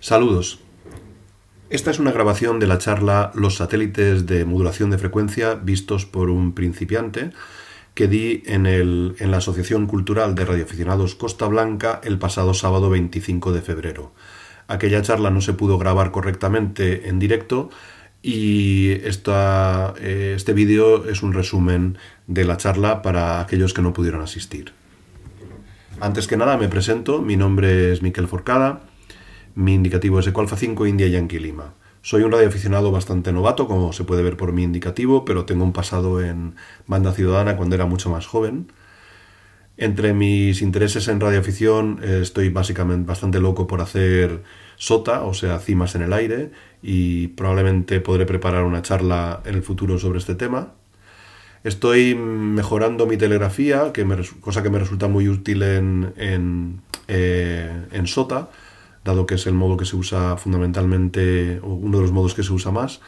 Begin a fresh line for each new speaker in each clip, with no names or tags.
Saludos. Esta es una grabación de la charla Los satélites de modulación de frecuencia vistos por un principiante que di en, el, en la Asociación Cultural de Radioaficionados Costa Blanca el pasado sábado 25 de febrero. Aquella charla no se pudo grabar correctamente en directo y esta, eh, este vídeo es un resumen de la charla para aquellos que no pudieron asistir. Antes que nada me presento, mi nombre es Miquel Forcada, mi indicativo es Ecoalfa 5 India Yankee Lima. Soy un radioaficionado bastante novato, como se puede ver por mi indicativo, pero tengo un pasado en banda ciudadana cuando era mucho más joven. Entre mis intereses en radioafición eh, estoy básicamente bastante loco por hacer SOTA, o sea, cimas en el aire, y probablemente podré preparar una charla en el futuro sobre este tema. Estoy mejorando mi telegrafía, que cosa que me resulta muy útil en, en, eh, en, SOTA, dado que es el modo que se usa fundamentalmente, o uno de los modos que se usa más.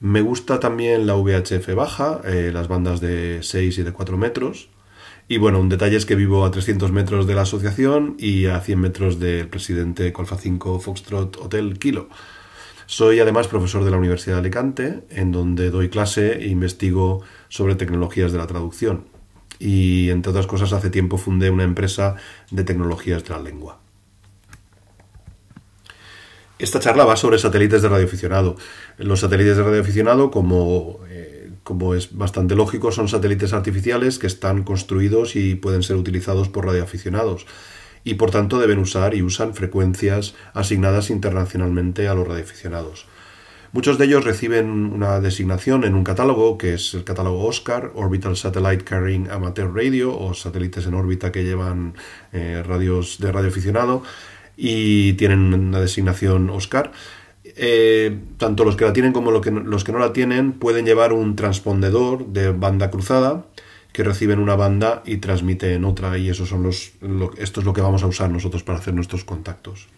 Me gusta también la VHF baja, eh, las bandas de 6 y de 4 metros. Y bueno, un detalle es que vivo a 300 metros de la asociación y a 100 metros del presidente Colfa 5 Foxtrot Hotel Kilo. Soy además profesor de la Universidad de Alicante, en donde doy clase e investigo sobre tecnologías de la traducción. Y entre otras cosas, hace tiempo fundé una empresa de tecnologías de la lengua. Esta charla va sobre satélites de radioaficionado. Los satélites de radioaficionado, como, eh, como es bastante lógico, son satélites artificiales que están construidos y pueden ser utilizados por radioaficionados y por tanto deben usar y usan frecuencias asignadas internacionalmente a los radioaficionados. Muchos de ellos reciben una designación en un catálogo que es el catálogo OSCAR, Orbital Satellite Carrying Amateur Radio, o satélites en órbita que llevan eh, radios de radioaficionado y tienen una designación OSCAR. Eh, tanto los que la tienen como los que no la tienen pueden llevar un transpondedor de banda cruzada que reciben una banda y transmiten otra y eso son los, esto es lo que vamos a usar nosotros para hacer nuestros contactos.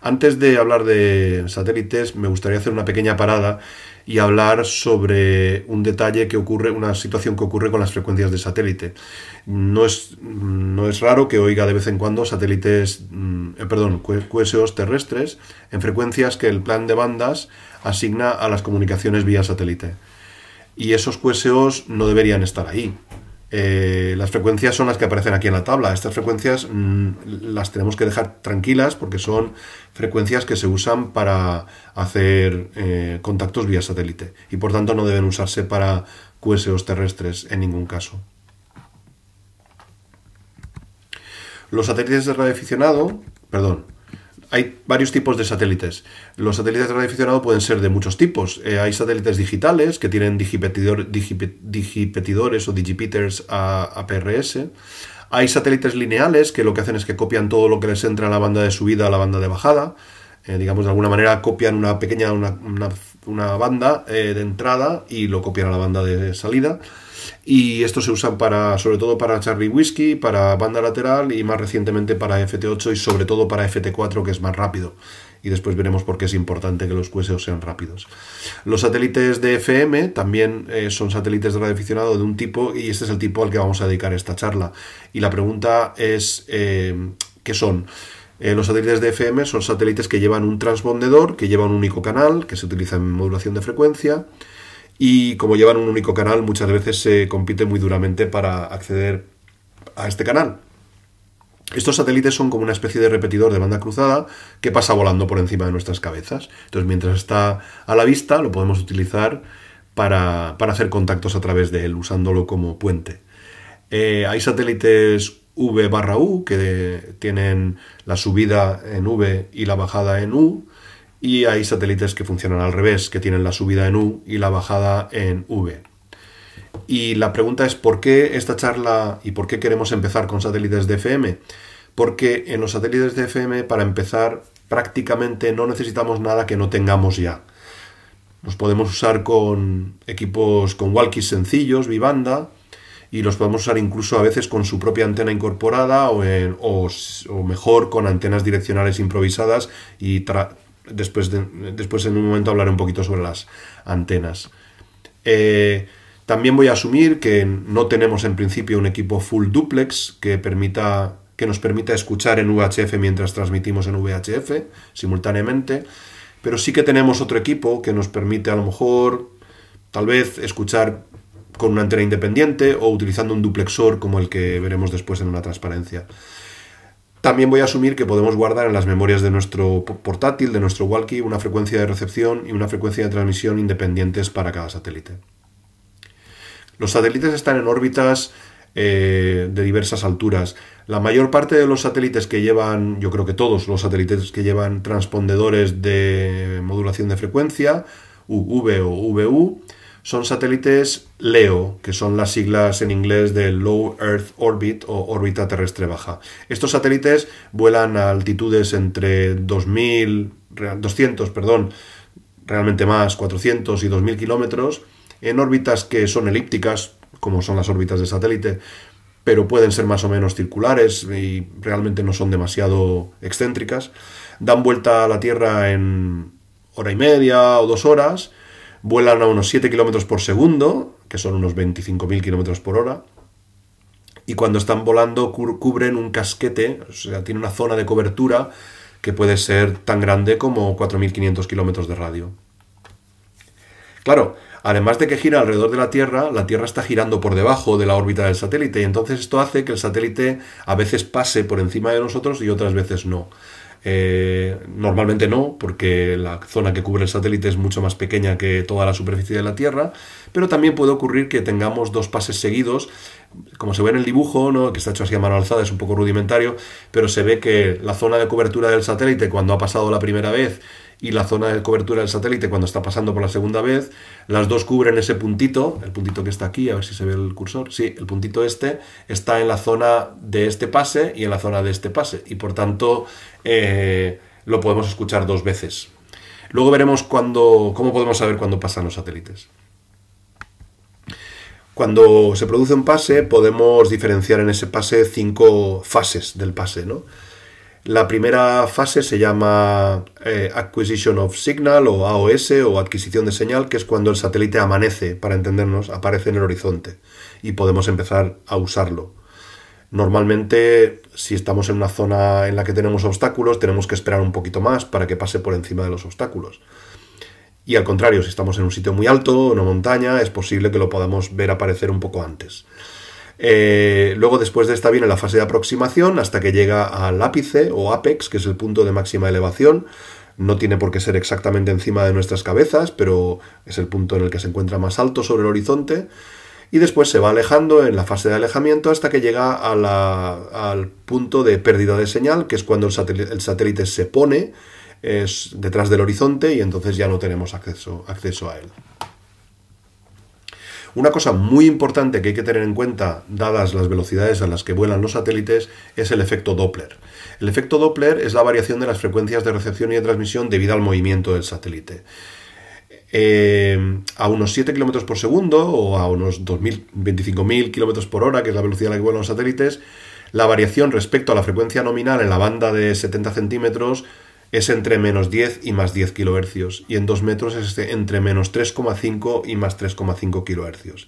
Antes de hablar de satélites, me gustaría hacer una pequeña parada y hablar sobre un detalle que ocurre, una situación que ocurre con las frecuencias de satélite. No es, no es raro que oiga de vez en cuando satélites, mm, eh, perdón, QSOs terrestres en frecuencias que el plan de bandas asigna a las comunicaciones vía satélite y esos QSOs no deberían estar ahí. Eh, las frecuencias son las que aparecen aquí en la tabla. Estas frecuencias mm, las tenemos que dejar tranquilas porque son frecuencias que se usan para hacer eh, contactos vía satélite y por tanto no deben usarse para QSOs terrestres en ningún caso. Los satélites de radioaficionado, perdón, hay varios tipos de satélites. Los satélites de pueden ser de muchos tipos. Eh, hay satélites digitales que tienen digipetidores o digipeters a, PRS. Hay satélites lineales que lo que hacen es que copian todo lo que les entra a la banda de subida a la banda de bajada. Eh, digamos, de alguna manera copian una pequeña una, banda eh, de entrada y lo copian a la banda de salida y estos se usan para, sobre todo para Charlie Whiskey, para banda lateral y más recientemente para FT8 y sobre todo para FT4 que es más rápido. Y después veremos por qué es importante que los QSO sean rápidos. Los satélites de FM también eh, son satélites de radioaficionado de un tipo y este es el tipo al que vamos a dedicar esta charla. Y la pregunta es, eh, ¿qué son? Eh, los satélites de FM son satélites que llevan un transpondedor, que lleva un único canal, que se utiliza en modulación de frecuencia, y como llevan un único canal, muchas veces se compite muy duramente para acceder a este canal. Estos satélites son como una especie de repetidor de banda cruzada que pasa volando por encima de nuestras cabezas. Entonces, mientras está a la vista, lo podemos utilizar para, hacer contactos a través de él, usándolo como puente. Eh, hay satélites V barra U que tienen la subida en V y la bajada en U y hay satélites que funcionan al revés, que tienen la subida en U y la bajada en V. Y la pregunta es ¿por qué esta charla y por qué queremos empezar con satélites de FM? Porque en los satélites de FM, para empezar, prácticamente no necesitamos nada que no tengamos ya. Los podemos usar con equipos con walkies sencillos, bibanda, y los podemos usar incluso a veces con su propia antena incorporada o, o mejor con antenas direccionales improvisadas y Después, después en un momento hablaré un poquito sobre las antenas. Eh, también voy a asumir que no tenemos en principio un equipo full duplex que permita que nos permita escuchar en VHF mientras transmitimos en VHF simultáneamente, pero sí que tenemos otro equipo que nos permite a lo mejor tal vez escuchar con una antena independiente o utilizando un duplexor como el que veremos después en una transparencia. También voy a asumir que podemos guardar en las memorias de nuestro portátil, de nuestro walkie, una frecuencia de recepción y una frecuencia de transmisión independientes para cada satélite. Los satélites están en órbitas eh, de diversas alturas. La mayor parte de los satélites que llevan, yo creo que todos los satélites que llevan transpondedores de modulación de frecuencia, UV o VU, son satélites LEO, que son las siglas en inglés de Low Earth Orbit o órbita terrestre baja. Estos satélites vuelan a altitudes entre 2000, 200, perdón, realmente más, 400 y 2000 kilómetros, en órbitas que son elípticas, como son las órbitas de satélite, pero pueden ser más o menos circulares y realmente no son demasiado excéntricas. Dan vuelta a la Tierra en hora y media o dos horas vuelan a unos 7 km por segundo, que son unos 25.000 km por hora, y cuando están volando cubren un casquete, o sea, tiene una zona de cobertura que puede ser tan grande como 4.500 kilómetros de radio. Claro, además de que gira alrededor de la Tierra, la Tierra está girando por debajo de la órbita del satélite y entonces esto hace que el satélite a veces pase por encima de nosotros y otras veces no. Eh, normalmente no, porque la zona que cubre el satélite es mucho más pequeña que toda la superficie de la Tierra, pero también puede ocurrir que tengamos dos pases seguidos, como se ve en el dibujo, ¿no? que está hecho así a mano alzada, es un poco rudimentario, pero se ve que la zona de cobertura del satélite cuando ha pasado la primera vez y la zona de cobertura del satélite cuando está pasando por la segunda vez, las dos cubren ese puntito, el puntito que está aquí, a ver si se ve el cursor, sí, el puntito este está en la zona de este pase y en la zona de este pase, y por tanto eh, lo podemos escuchar dos veces. Luego veremos cuando, cómo podemos saber cuándo pasan los satélites. Cuando se produce un pase, podemos diferenciar en ese pase cinco fases del pase, ¿no? La primera fase se llama eh, Acquisition of Signal o AOS o adquisición de señal, que es cuando el satélite amanece, para entendernos, aparece en el horizonte y podemos empezar a usarlo. Normalmente, si estamos en una zona en la que tenemos obstáculos, tenemos que esperar un poquito más para que pase por encima de los obstáculos. Y al contrario, si estamos en un sitio muy alto, una montaña, es posible que lo podamos ver aparecer un poco antes. Eh, luego después de esta viene la fase de aproximación hasta que llega al ápice o apex, que es el punto de máxima elevación. No tiene por qué ser exactamente encima de nuestras cabezas, pero es el punto en el que se encuentra más alto sobre el horizonte. Y después se va alejando en la fase de alejamiento hasta que llega al punto de pérdida de señal, que es cuando el satélite, se pone detrás del horizonte y entonces ya no tenemos acceso, acceso a él. Una cosa muy importante que hay que tener en cuenta, dadas las velocidades a las que vuelan los satélites, es el efecto Doppler. El efecto Doppler es la variación de las frecuencias de recepción y de transmisión debido al movimiento del satélite. Eh, a unos 7 km por segundo o a unos 25.000 km por hora, que es la velocidad a la que vuelan los satélites, la variación respecto a la frecuencia nominal en la banda de 70 centímetros es entre menos 10 y más 10 kHz y en 2 metros es este entre menos 3,5 y más 3,5 kHz.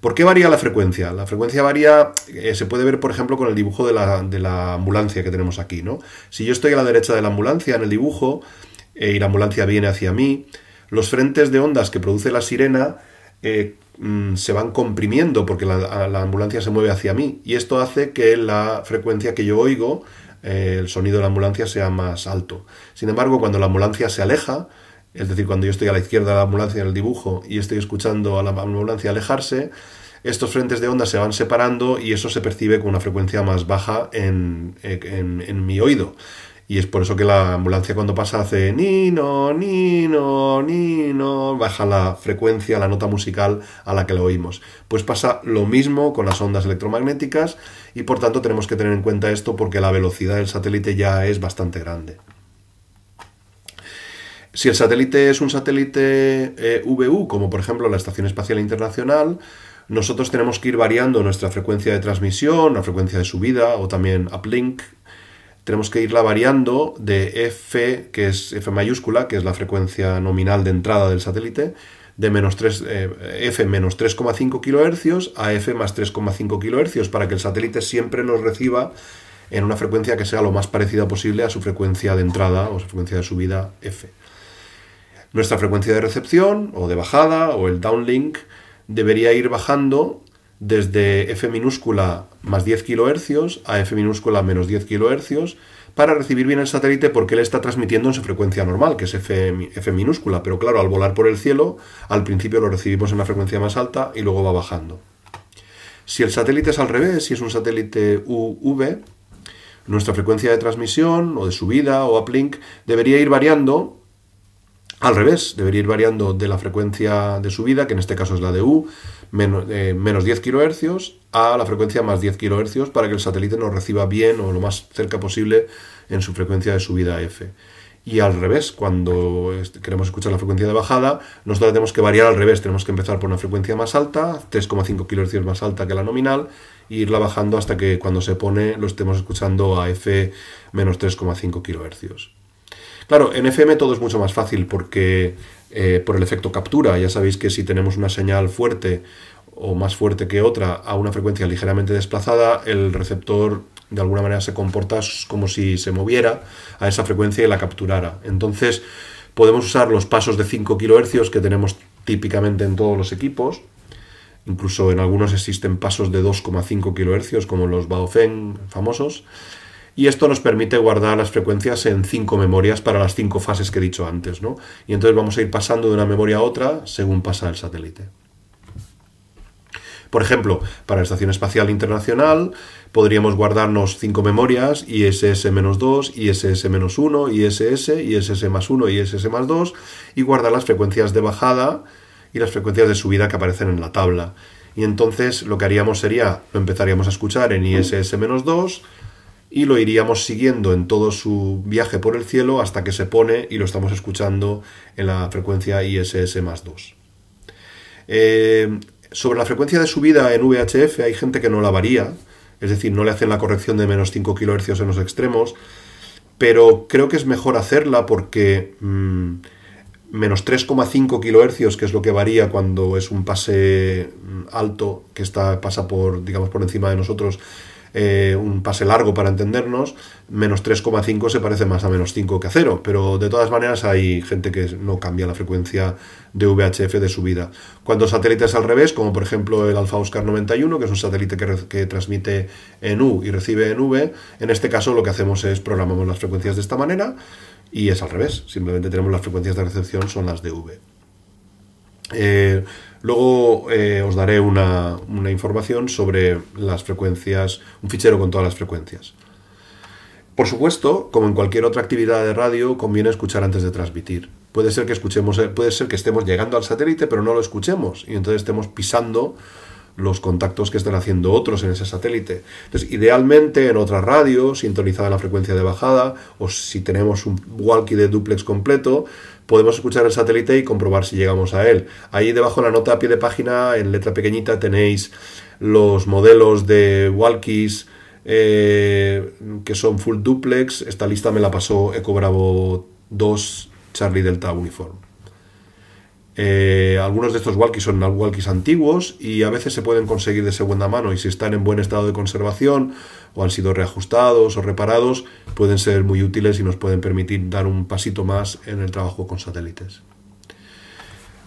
¿Por qué varía la frecuencia? La frecuencia varía, eh, se puede ver por ejemplo con el dibujo de la, ambulancia que tenemos aquí. ¿no? Si yo estoy a la derecha de la ambulancia en el dibujo eh, y la ambulancia viene hacia mí, los frentes de ondas que produce la sirena eh, mm, se van comprimiendo porque la, la ambulancia se mueve hacia mí y esto hace que la frecuencia que yo oigo eh, el sonido de la ambulancia sea más alto. Sin embargo, cuando la ambulancia se aleja, es decir, cuando yo estoy a la izquierda de la ambulancia en el dibujo y estoy escuchando a la ambulancia alejarse, estos frentes de onda se van separando y eso se percibe con una frecuencia más baja en, en mi oído. Y es por eso que la ambulancia cuando pasa hace ni no, ni no, ni no, baja la frecuencia, la nota musical a la que la oímos. Pues pasa lo mismo con las ondas electromagnéticas y por tanto tenemos que tener en cuenta esto porque la velocidad del satélite ya es bastante grande. Si el satélite es un satélite eh, VU, como por ejemplo la Estación Espacial Internacional, nosotros tenemos que ir variando nuestra frecuencia de transmisión, la frecuencia de subida o también uplink tenemos que irla variando de F, que es F mayúscula, que es la frecuencia nominal de entrada del satélite, de menos 3, eh, F menos 3,5 kHz a F más 3,5 kHz para que el satélite siempre nos reciba en una frecuencia que sea lo más parecida posible a su frecuencia de entrada o su frecuencia de subida F. Nuestra frecuencia de recepción o de bajada o el downlink debería ir bajando desde F minúscula más 10 kHz a F minúscula menos 10 kHz para recibir bien el satélite porque él está transmitiendo en su frecuencia normal, que es F, F, minúscula. Pero claro, al volar por el cielo, al principio lo recibimos en una frecuencia más alta y luego va bajando. Si el satélite es al revés, si es un satélite UV, nuestra frecuencia de transmisión o de subida o uplink debería ir variando al revés, debería ir variando de la frecuencia de subida, que en este caso es la de U, menos, eh, menos 10 kHz, a la frecuencia más 10 kHz para que el satélite nos reciba bien o lo más cerca posible en su frecuencia de subida F. Y al revés, cuando queremos escuchar la frecuencia de bajada, nosotros tenemos que variar al revés. Tenemos que empezar por una frecuencia más alta, 3,5 kHz más alta que la nominal, e irla bajando hasta que cuando se pone lo estemos escuchando a F menos 3,5 kHz. Claro, en FM todo es mucho más fácil porque eh, por el efecto captura, ya sabéis que si tenemos una señal fuerte o más fuerte que otra a una frecuencia ligeramente desplazada, el receptor de alguna manera se comporta como si se moviera a esa frecuencia y la capturara. Entonces podemos usar los pasos de 5 kHz que tenemos típicamente en todos los equipos. Incluso en algunos existen pasos de 2,5 kHz como los Baofeng famosos. Y esto nos permite guardar las frecuencias en cinco memorias para las cinco fases que he dicho antes. ¿no? Y entonces vamos a ir pasando de una memoria a otra según pasa el satélite. Por ejemplo, para la Estación Espacial Internacional podríamos guardarnos cinco memorias, ISS-2, ISS-1, ISS, ISS más 1, ISS más 2, y guardar las frecuencias de bajada y las frecuencias de subida que aparecen en la tabla. Y entonces lo que haríamos sería, lo empezaríamos a escuchar en ISS-2 y lo iríamos siguiendo en todo su viaje por el cielo hasta que se pone y lo estamos escuchando en la frecuencia ISS más 2. Eh, sobre la frecuencia de subida en VHF hay gente que no la varía, es decir, no le hacen la corrección de menos 5 kHz en los extremos, pero creo que es mejor hacerla porque mm, menos 3,5 kHz, que es lo que varía cuando es un pase mm, alto que está, pasa por, digamos, por encima de nosotros, eh, un pase largo para entendernos, menos 3,5 se parece más a menos 5 que a 0, pero de todas maneras hay gente que no cambia la frecuencia de VHF de subida. Cuando satélites al revés, como por ejemplo el Alfa Oscar 91, que es un satélite que, que transmite en U y recibe en V, en este caso lo que hacemos es programamos las frecuencias de esta manera y es al revés, simplemente tenemos las frecuencias de recepción son las de V. Eh, luego eh, os daré una, información sobre las frecuencias, un fichero con todas las frecuencias. Por supuesto, como en cualquier otra actividad de radio, conviene escuchar antes de transmitir. Puede ser que escuchemos, eh, puede ser que estemos llegando al satélite, pero no lo escuchemos y entonces estemos pisando los contactos que están haciendo otros en ese satélite. Entonces, idealmente en otra radio, sintonizada la frecuencia de bajada, o si tenemos un walkie de duplex completo, podemos escuchar el satélite y comprobar si llegamos a él. Ahí debajo en la nota a pie de página, en letra pequeñita, tenéis los modelos de walkies eh, que son full duplex. Esta lista me la pasó Eco Bravo 2 Charlie Delta Uniform. Eh, algunos de estos walkies son walkies antiguos y a veces se pueden conseguir de segunda mano y si están en buen estado de conservación o han sido reajustados o reparados pueden ser muy útiles y nos pueden permitir dar un pasito más en el trabajo con satélites.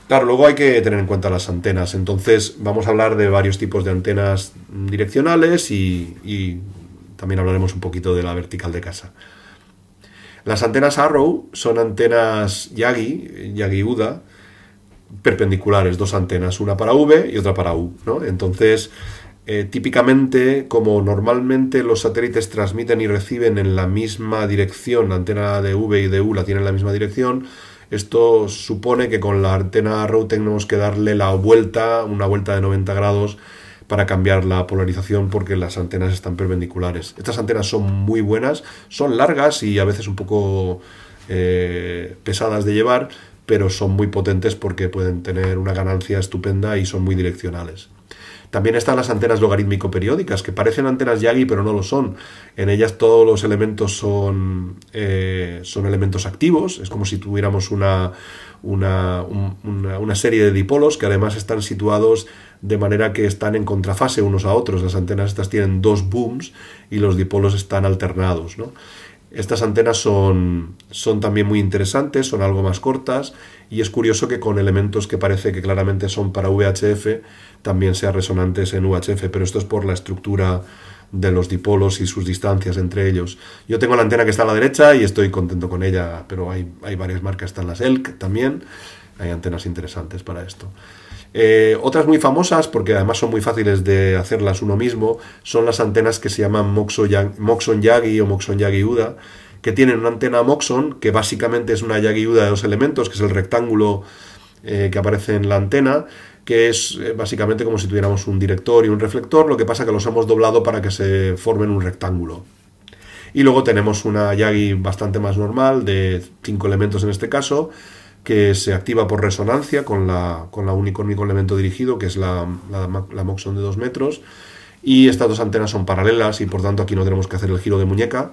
Claro, luego hay que tener en cuenta las antenas. Entonces vamos a hablar de varios tipos de antenas direccionales y, y también hablaremos un poquito de la vertical de casa. Las antenas Arrow son antenas Yagi, Yagi Uda, perpendiculares, dos antenas, una para V y otra para U. ¿no? Entonces, eh, típicamente, como normalmente los satélites transmiten y reciben en la misma dirección, la antena de V y de U la tienen en la misma dirección, esto supone que con la antena ROW tenemos que darle la vuelta, una vuelta de 90 grados, para cambiar la polarización porque las antenas están perpendiculares. Estas antenas son muy buenas, son largas y a veces un poco eh, pesadas de llevar, pero son muy potentes porque pueden tener una ganancia estupenda y son muy direccionales. También están las antenas logarítmico-periódicas, que parecen antenas Yagi, pero no lo son. En ellas todos los elementos son, eh, son elementos activos, es como si tuviéramos una, una, una, serie de dipolos que además están situados de manera que están en contrafase unos a otros. Las antenas estas tienen dos booms y los dipolos están alternados. ¿no? Estas antenas son, son también muy interesantes, son algo más cortas y es curioso que con elementos que parece que claramente son para VHF también sean resonantes en UHF, pero esto es por la estructura de los dipolos y sus distancias entre ellos. Yo tengo la antena que está a la derecha y estoy contento con ella, pero hay, hay varias marcas, están las ELK también, hay antenas interesantes para esto. Eh, otras muy famosas, porque además son muy fáciles de hacerlas uno mismo, son las antenas que se llaman Moxon Yagi o Moxon Yagi Uda, que tienen una antena Moxon, que básicamente es una Yagi Uda de dos elementos, que es el rectángulo eh, que aparece en la antena, que es eh, básicamente como si tuviéramos un director y un reflector, lo que pasa que los hemos doblado para que se formen un rectángulo. Y luego tenemos una Yagi bastante más normal, de cinco elementos en este caso, que se activa por resonancia con la, con la único, único elemento dirigido, que es la, la, Moxon de 2 metros. Y estas dos antenas son paralelas y por tanto aquí no tenemos que hacer el giro de muñeca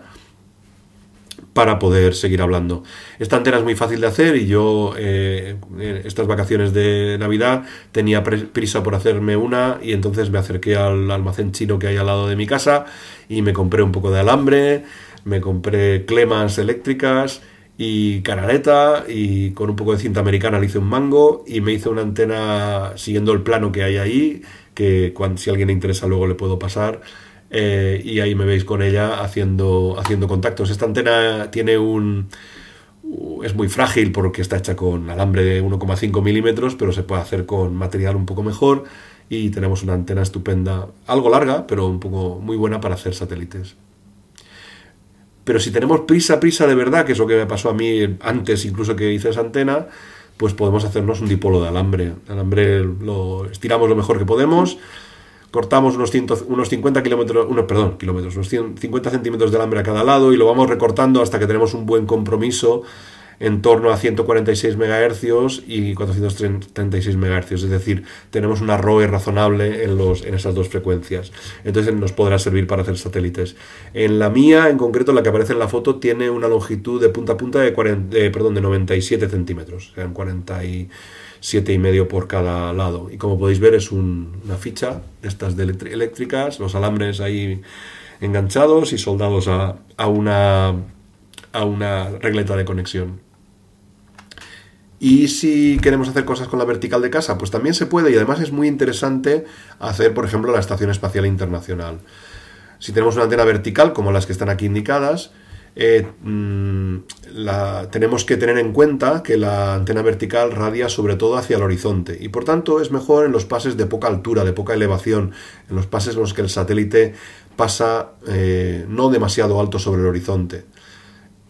para poder seguir hablando. Esta antena es muy fácil de hacer y yo eh, estas vacaciones de Navidad tenía prisa por hacerme una y entonces me acerqué al almacén chino que hay al lado de mi casa y me compré un poco de alambre, me compré clemas eléctricas y canaleta y con un poco de cinta americana le hice un mango y me hice una antena siguiendo el plano que hay ahí, que cuando, si alguien le interesa luego le puedo pasar. Eh, y ahí me veis con ella haciendo, haciendo contactos. Esta antena tiene un... es muy frágil porque está hecha con alambre de 1,5 milímetros, pero se puede hacer con material un poco mejor y tenemos una antena estupenda, algo larga, pero un poco muy buena para hacer satélites. Pero si tenemos prisa, prisa de verdad, que es lo que me pasó a mí antes incluso que hice esa antena, pues podemos hacernos un dipolo de alambre. Alambre lo estiramos lo mejor que podemos, cortamos unos, unos 50 kilómetros, unos, perdón, kilómetros, unos 50 centímetros de alambre a cada lado y lo vamos recortando hasta que tenemos un buen compromiso en torno a 146 MHz y 436 MHz, es decir, tenemos una ROE razonable en, los, en esas dos frecuencias. Entonces nos podrá servir para hacer satélites. En la mía, en concreto, la que aparece en la foto, tiene una longitud de punta a punta de, 40, perdón, de 97 centímetros, sean 47 y medio por cada lado. Y como podéis ver, es una ficha de estas de eléctricas, los alambres ahí enganchados y soldados a, a una a una regleta de conexión. Y si queremos hacer cosas con la vertical de casa, pues también se puede y además es muy interesante hacer, por ejemplo, la Estación Espacial Internacional. Si tenemos una antena vertical, como las que están aquí indicadas, eh, mm, tenemos que tener en cuenta que la antena vertical radia sobre todo hacia el horizonte y por tanto es mejor en los pases de poca altura, de poca elevación, en los pases en los que el satélite pasa eh, no demasiado alto sobre el horizonte.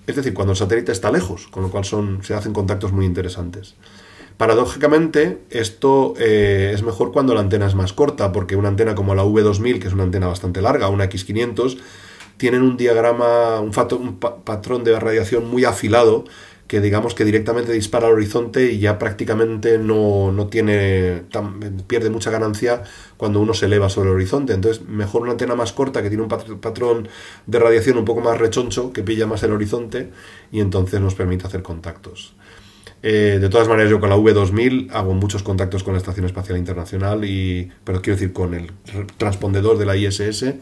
Es decir, cuando el satélite está lejos, con lo cual se hacen contactos muy interesantes. Paradójicamente, esto eh, es mejor cuando la antena es más corta, porque una antena como la V2000, que es una antena bastante larga, una X500, tienen un diagrama, un patrón de radiación muy afilado que digamos que directamente dispara al horizonte y ya prácticamente no, no tiene pierde mucha ganancia cuando uno se eleva sobre el horizonte. Entonces, mejor una antena más corta que tiene un patrón de radiación un poco más rechoncho, que pilla más el horizonte y entonces nos permite hacer contactos. Eh, de todas maneras, yo con la V2000 hago muchos contactos con la Estación Espacial Internacional, y, pero quiero decir con el transpondedor de la ISS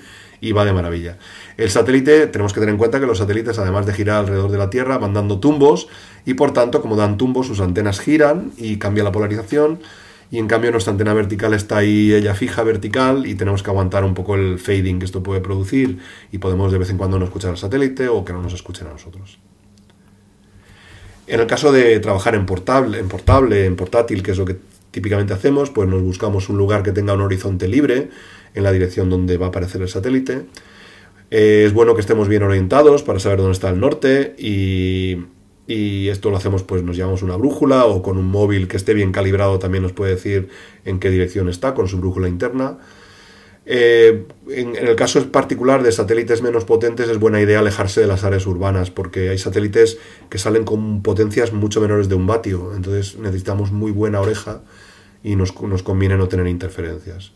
y va de maravilla. El satélite, tenemos que tener en cuenta que los satélites, además de girar alrededor de la Tierra, van dando tumbos y por tanto, como dan tumbos, sus antenas giran y cambia la polarización. Y en cambio nuestra antena vertical está ahí ella fija vertical y tenemos que aguantar un poco el fading que esto puede producir y podemos de vez en cuando no escuchar al satélite o que no nos escuchen a nosotros. En el caso de trabajar en portable, en en portátil, que es lo que típicamente hacemos, pues nos buscamos un lugar que tenga un horizonte libre en la dirección donde va a aparecer el satélite. Eh, es bueno que estemos bien orientados para saber dónde está el norte y, esto lo hacemos pues nos llevamos una brújula o con un móvil que esté bien calibrado también nos puede decir en qué dirección está con su brújula interna. Eh, en, el caso particular de satélites menos potentes es buena idea alejarse de las áreas urbanas porque hay satélites que salen con potencias mucho menores de un vatio, entonces necesitamos muy buena oreja y nos, nos conviene no tener interferencias.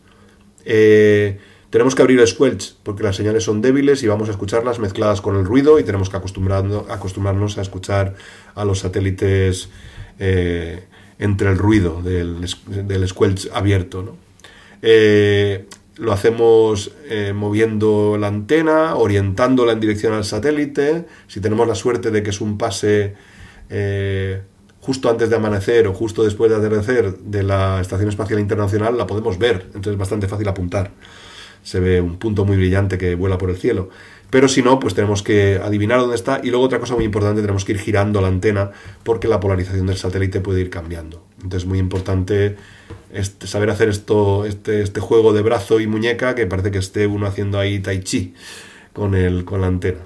Eh, tenemos que abrir el squelch porque las señales son débiles y vamos a escucharlas mezcladas con el ruido y tenemos que acostumbrarnos a escuchar a los satélites eh, entre el ruido del, squelch abierto. Eh, lo hacemos moviendo la antena, orientándola en dirección al satélite. Si tenemos la suerte de que es un pase justo antes de amanecer o justo después de atardecer de la Estación Espacial Internacional, la podemos ver. Entonces es bastante fácil apuntar se ve un punto muy brillante que vuela por el cielo. Pero si no, pues tenemos que adivinar dónde está. Y luego otra cosa muy importante, tenemos que ir girando la antena porque la polarización del satélite puede ir cambiando. Entonces es muy importante este, saber hacer esto, este, este juego de brazo y muñeca que parece que esté uno haciendo ahí tai chi con, el, con la antena.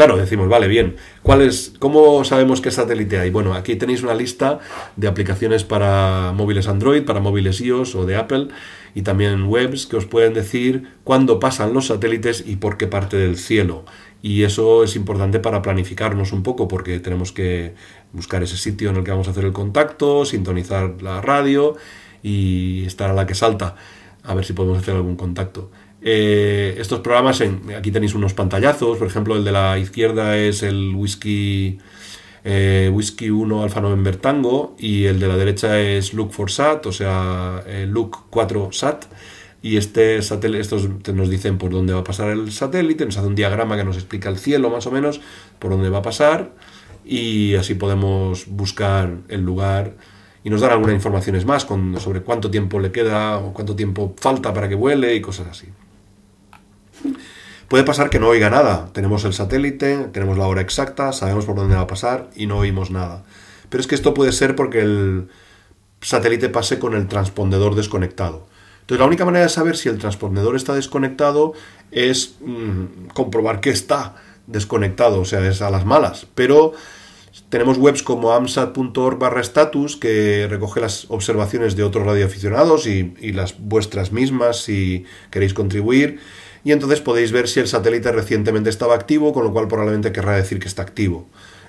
Claro, decimos, vale, bien. ¿Cuál es, ¿Cómo sabemos qué satélite hay? Bueno, aquí tenéis una lista de aplicaciones para móviles Android, para móviles iOS o de Apple y también webs que os pueden decir cuándo pasan los satélites y por qué parte del cielo. Y eso es importante para planificarnos un poco porque tenemos que buscar ese sitio en el que vamos a hacer el contacto, sintonizar la radio y estar a la que salta a ver si podemos hacer algún contacto. Eh, estos programas, en, aquí tenéis unos pantallazos, por ejemplo, el de la izquierda es el Whisky, eh, Whisky 1 Alfa November Tango y el de la derecha es Look for Sat, o sea, eh, Look 4 Sat. Y este satélite, estos nos dicen por dónde va a pasar el satélite, nos hace un diagrama que nos explica el cielo más o menos, por dónde va a pasar, y así podemos buscar el lugar y nos dan algunas informaciones más sobre cuánto tiempo le queda o cuánto tiempo falta para que vuele y cosas así. Puede pasar que no oiga nada. Tenemos el satélite, tenemos la hora exacta, sabemos por dónde va a pasar y no oímos nada. Pero es que esto puede ser porque el satélite pase con el transpondedor desconectado. Entonces la única manera de saber si el transpondedor está desconectado es mm, comprobar que está desconectado, o sea, es a las malas. Pero tenemos webs como amsat.org barra status que recoge las observaciones de otros radioaficionados y, y las vuestras mismas si queréis contribuir y entonces podéis ver si el satélite recientemente estaba activo, con lo cual probablemente querrá decir que está activo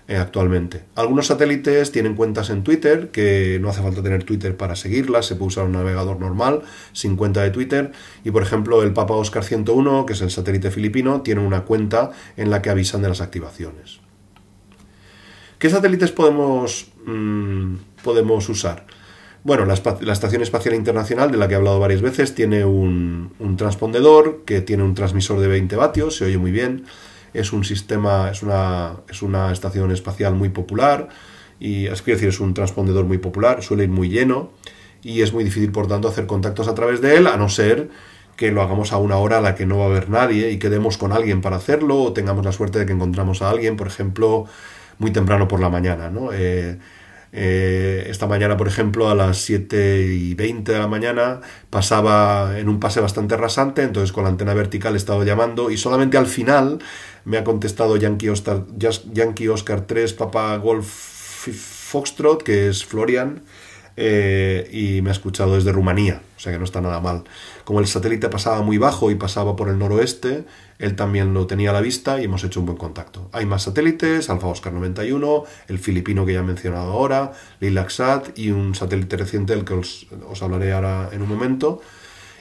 eh, actualmente. Algunos satélites tienen cuentas en Twitter, que no hace falta tener Twitter para seguirlas, se puede usar un navegador normal sin cuenta de Twitter. Y por ejemplo, el Papa Oscar 101, que es el satélite filipino, tiene una cuenta en la que avisan de las activaciones. ¿Qué satélites podemos, mm, podemos usar? Bueno, la, Estación Espacial Internacional, de la que he hablado varias veces, tiene un, transpondedor que tiene un transmisor de 20 vatios, se oye muy bien. Es un sistema, es una, es una estación espacial muy popular, y es decir, es un transpondedor muy popular, suele ir muy lleno, y es muy difícil, por tanto, hacer contactos a través de él, a no ser que lo hagamos a una hora a la que no va a haber nadie y quedemos con alguien para hacerlo, o tengamos la suerte de que encontramos a alguien, por ejemplo, muy temprano por la mañana, ¿no? Eh, eh, esta mañana, por ejemplo, a las 7 y 20 de la mañana pasaba en un pase bastante rasante, entonces con la antena vertical he estado llamando y solamente al final me ha contestado Yankee Oscar, Yankee Oscar 3 Papa Golf Foxtrot, que es Florian, eh, y me ha escuchado desde Rumanía, o sea que no está nada mal. Como el satélite pasaba muy bajo y pasaba por el noroeste, él también lo tenía a la vista y hemos hecho un buen contacto. Hay más satélites, Alfa Oscar 91, el filipino que ya he mencionado ahora, Lilacsat y un satélite reciente del que os, hablaré ahora en un momento.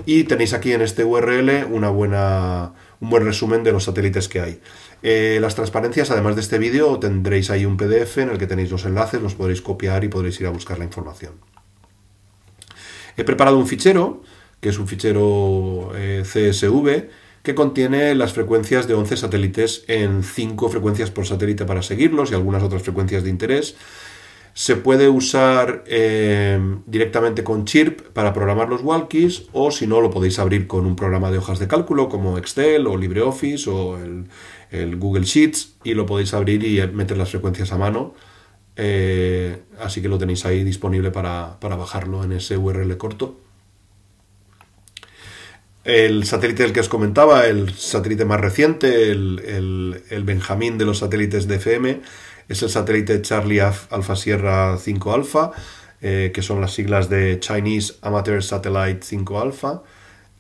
Y tenéis aquí en este URL una buena, un buen resumen de los satélites que hay. Eh, las transparencias, además de este vídeo, tendréis ahí un PDF en el que tenéis los enlaces, los podréis copiar y podréis ir a buscar la información. He preparado un fichero, que es un fichero eh, CSV, que contiene las frecuencias de 11 satélites en 5 frecuencias por satélite para seguirlos y algunas otras frecuencias de interés. Se puede usar eh, directamente con Chirp para programar los walkies o si no lo podéis abrir con un programa de hojas de cálculo como Excel o LibreOffice o el, Google Sheets y lo podéis abrir y meter las frecuencias a mano. Eh, así que lo tenéis ahí disponible para, para bajarlo en ese URL corto. El satélite del que os comentaba, el satélite más reciente, el, el, Benjamín de los satélites de FM, es el satélite Charlie Alpha Sierra 5 Alpha, eh, que son las siglas de Chinese Amateur Satellite 5 Alpha.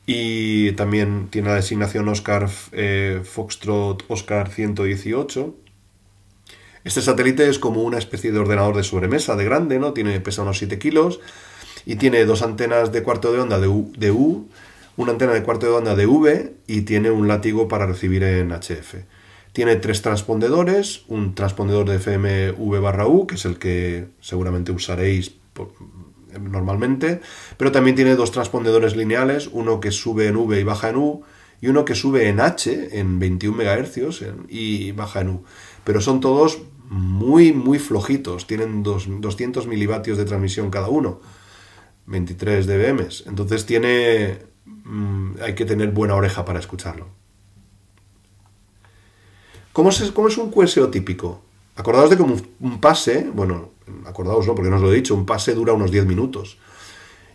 Y también tiene la designación Oscar eh, Foxtrot Oscar 118. Este satélite es como una especie de ordenador de sobremesa de grande, ¿no? Tiene, pesa unos 7 kilos y tiene dos antenas de cuarto de onda de U, de U una antena de cuarto de banda de V y tiene un látigo para recibir en HF. Tiene tres transpondedores, un transpondedor de FM V barra U, que es el que seguramente usaréis normalmente, pero también tiene dos transpondedores lineales, uno que sube en V y baja en U, y uno que sube en H, en 21 MHz, y baja en U. Pero son todos muy, muy flojitos, tienen 200 milivatios de transmisión cada uno, 23 dBm. Entonces tiene, mm, hay que tener buena oreja para escucharlo. ¿Cómo es, un QSO típico? Acordaos de que un, pase, bueno, acordaos, ¿no? Porque no os lo he dicho, un pase dura unos 10 minutos.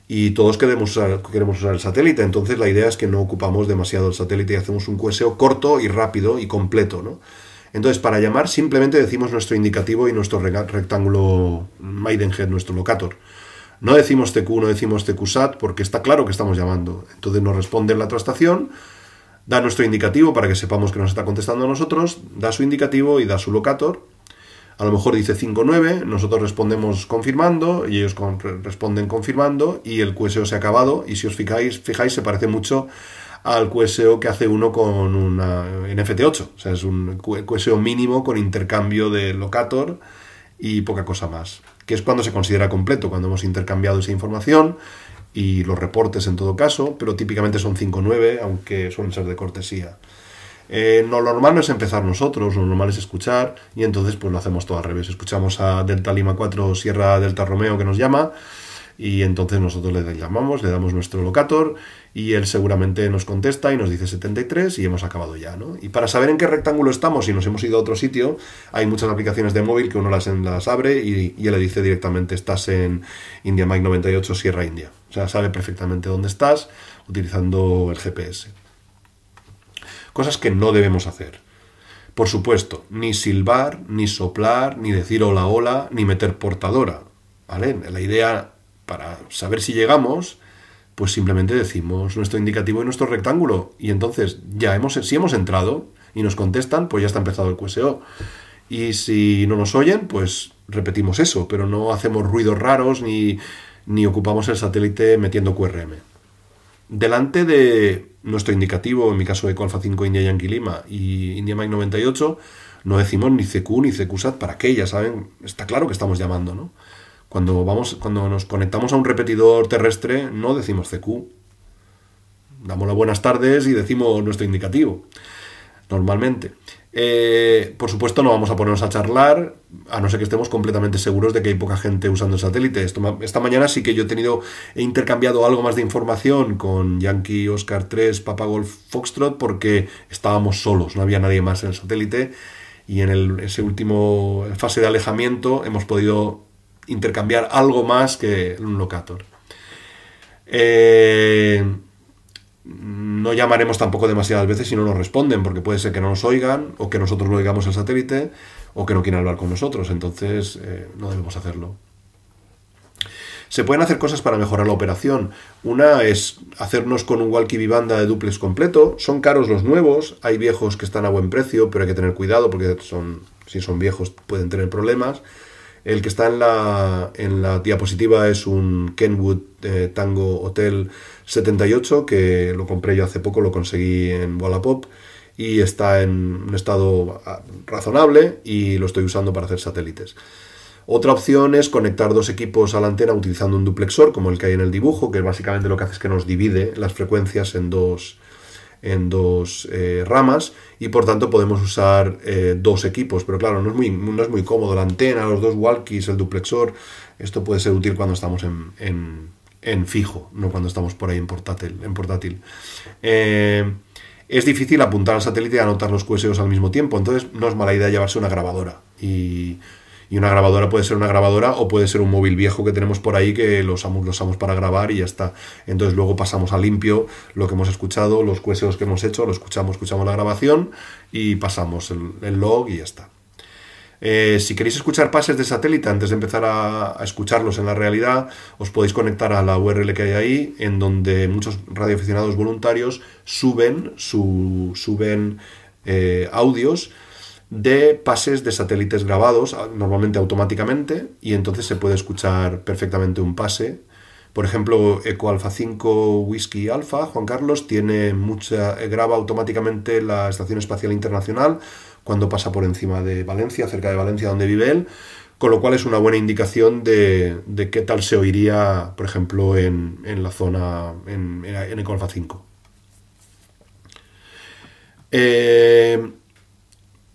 Y todos queremos usar, queremos usar el satélite, entonces la idea es que no ocupamos demasiado el satélite y hacemos un QSO corto y rápido y completo, ¿no? Entonces, para llamar simplemente decimos nuestro indicativo y nuestro rectángulo Maidenhead, nuestro locator. No decimos TQ, no decimos TQSAT porque está claro que estamos llamando. Entonces nos responde la otra estación, da nuestro indicativo para que sepamos que nos está contestando a nosotros, da su indicativo y da su locator. A lo mejor dice 5.9, nosotros respondemos confirmando y ellos responden confirmando y el QSO se ha acabado y si os fijáis, fijáis se parece mucho al QSO que hace uno con una NFT8. O sea, es un QSO mínimo con intercambio de locator y poca cosa más. Que es cuando se considera completo, cuando hemos intercambiado esa información y los reportes en todo caso, pero típicamente son 5.9, aunque suelen ser de cortesía. Eh, lo normal no es empezar nosotros, lo normal es escuchar y entonces pues lo hacemos todo al revés. Escuchamos a Delta Lima 4 Sierra Delta Romeo que nos llama y entonces nosotros le llamamos, le damos nuestro locator y él seguramente nos contesta y nos dice 73 y hemos acabado ya, ¿no? Y para saber en qué rectángulo estamos y nos hemos ido a otro sitio, hay muchas aplicaciones de móvil que uno las, las abre y, y le dice directamente estás en India Mike 98 Sierra India. O sea, sabe perfectamente dónde estás utilizando el GPS. Cosas que no debemos hacer. Por supuesto, ni silbar, ni soplar, ni decir hola hola, ni meter portadora. ¿Vale? La idea para saber si llegamos, pues simplemente decimos nuestro indicativo y nuestro rectángulo. Y entonces, ya hemos, si hemos entrado y nos contestan, pues ya está empezado el QSO. Y si no nos oyen, pues repetimos eso, pero no hacemos ruidos raros ni, ni ocupamos el satélite metiendo QRM. Delante de nuestro indicativo, en mi caso de Alfa 5 India Yankee Lima y India Mike 98, no decimos ni CQ ni CQSAT para que ya saben, está claro que estamos llamando, ¿no? Cuando, vamos, cuando nos conectamos a un repetidor terrestre, no decimos CQ. Damos las buenas tardes y decimos nuestro indicativo, normalmente. Eh, por supuesto, no vamos a ponernos a charlar, a no ser que estemos completamente seguros de que hay poca gente usando el satélite. esta mañana sí que yo he tenido, he intercambiado algo más de información con Yankee Oscar 3, Papa Golf Foxtrot, porque estábamos solos, no había nadie más en el satélite. Y en el, ese último fase de alejamiento hemos podido intercambiar algo más que un locator. Eh, no llamaremos tampoco demasiadas veces si no nos responden, porque puede ser que no nos oigan, o que nosotros no oigamos el satélite, o que no quieran hablar con nosotros. Entonces, eh, no debemos hacerlo. Se pueden hacer cosas para mejorar la operación. Una es hacernos con un walkie banda de duplex completo. Son caros los nuevos, hay viejos que están a buen precio, pero hay que tener cuidado porque son, si son viejos pueden tener problemas. El que está en la, en la diapositiva es un Kenwood eh, Tango Hotel 78, que lo compré yo hace poco, lo conseguí en Wallapop y está en un estado ah, razonable y lo estoy usando para hacer satélites. Otra opción es conectar dos equipos a la antena utilizando un duplexor, como el que hay en el dibujo, que básicamente lo que hace es que nos divide las frecuencias en dos, en dos eh, ramas y por tanto podemos usar eh, dos equipos, pero claro, no es, muy, no es muy cómodo la antena, los dos walkies, el duplexor, esto puede ser útil cuando estamos en, en, fijo, no cuando estamos por ahí en portátil. En portátil. Eh, es difícil apuntar al satélite y anotar los QSOs al mismo tiempo, entonces no es mala idea llevarse una grabadora y y una grabadora puede ser una grabadora o puede ser un móvil viejo que tenemos por ahí que lo usamos, lo usamos para grabar y ya está. Entonces luego pasamos a limpio lo que hemos escuchado, los QSOs que hemos hecho, lo escuchamos, escuchamos la grabación y pasamos el, log y ya está. Eh, si queréis escuchar pases de satélite antes de empezar a, escucharlos en la realidad, os podéis conectar a la URL que hay ahí, en donde muchos radioaficionados voluntarios suben, su, suben eh, audios de pases de satélites grabados, normalmente automáticamente, y entonces se puede escuchar perfectamente un pase Por ejemplo, Eco Alfa 5 Whisky Alfa, Juan Carlos, tiene mucha, graba automáticamente la Estación Espacial Internacional cuando pasa por encima de Valencia, cerca de Valencia donde vive él, con lo cual es una buena indicación de, qué tal se oiría, por ejemplo, en, la zona, en, en Eco Alfa 5. Eh,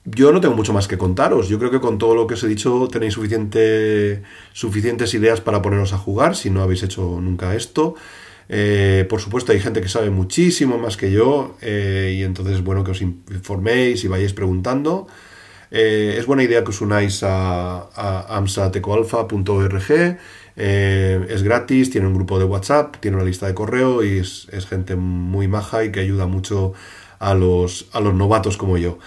yo no tengo mucho más que contaros. Yo creo que con todo lo que os he dicho tenéis suficiente, suficientes ideas para poneros a jugar si no habéis hecho nunca esto. Eh, por supuesto, hay gente que sabe muchísimo más que yo eh, y entonces, bueno, que os informéis y vayáis preguntando. Eh, es buena idea que os unáis a, a amsatecoalfa.org. es gratis, tiene un grupo de WhatsApp, tiene una lista de correo y es, es gente muy maja y que ayuda mucho a los, a los novatos como yo.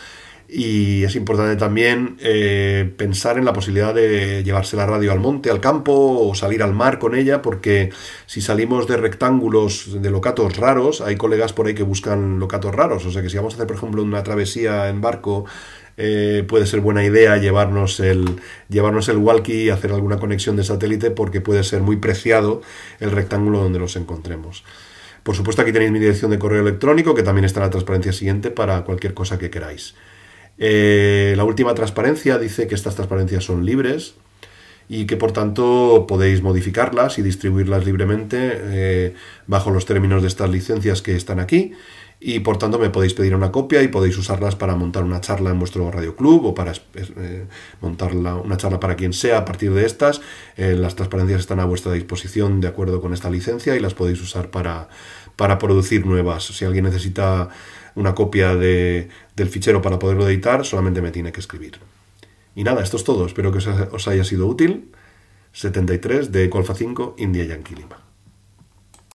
Y es importante también eh, pensar en la posibilidad de llevarse la radio al monte, al campo o salir al mar con ella, porque si salimos de rectángulos de locatos raros, hay colegas por ahí que buscan locatos raros. O sea que si vamos a hacer, por ejemplo, una travesía en barco, eh, puede ser buena idea llevarnos el, llevarnos el walkie y hacer alguna conexión de satélite, porque puede ser muy preciado el rectángulo donde nos encontremos. Por supuesto, aquí tenéis mi dirección de correo electrónico, que también está en la transparencia siguiente para cualquier cosa que queráis. Eh, la última transparencia dice que estas transparencias son libres y que por tanto podéis modificarlas y distribuirlas libremente eh, bajo los términos de estas licencias que están aquí y por tanto me podéis pedir una copia y podéis usarlas para montar una charla en vuestro radio club o para eh, montar una charla para quien sea a partir de estas. Las transparencias están a vuestra disposición de acuerdo con esta licencia y las podéis usar para, para producir nuevas. Si alguien necesita una copia de, del fichero para poderlo editar, solamente me tiene que escribir. Y nada, esto es todo. Espero que os haya sido útil. 73 de Colfa 5, India Yankee Lima.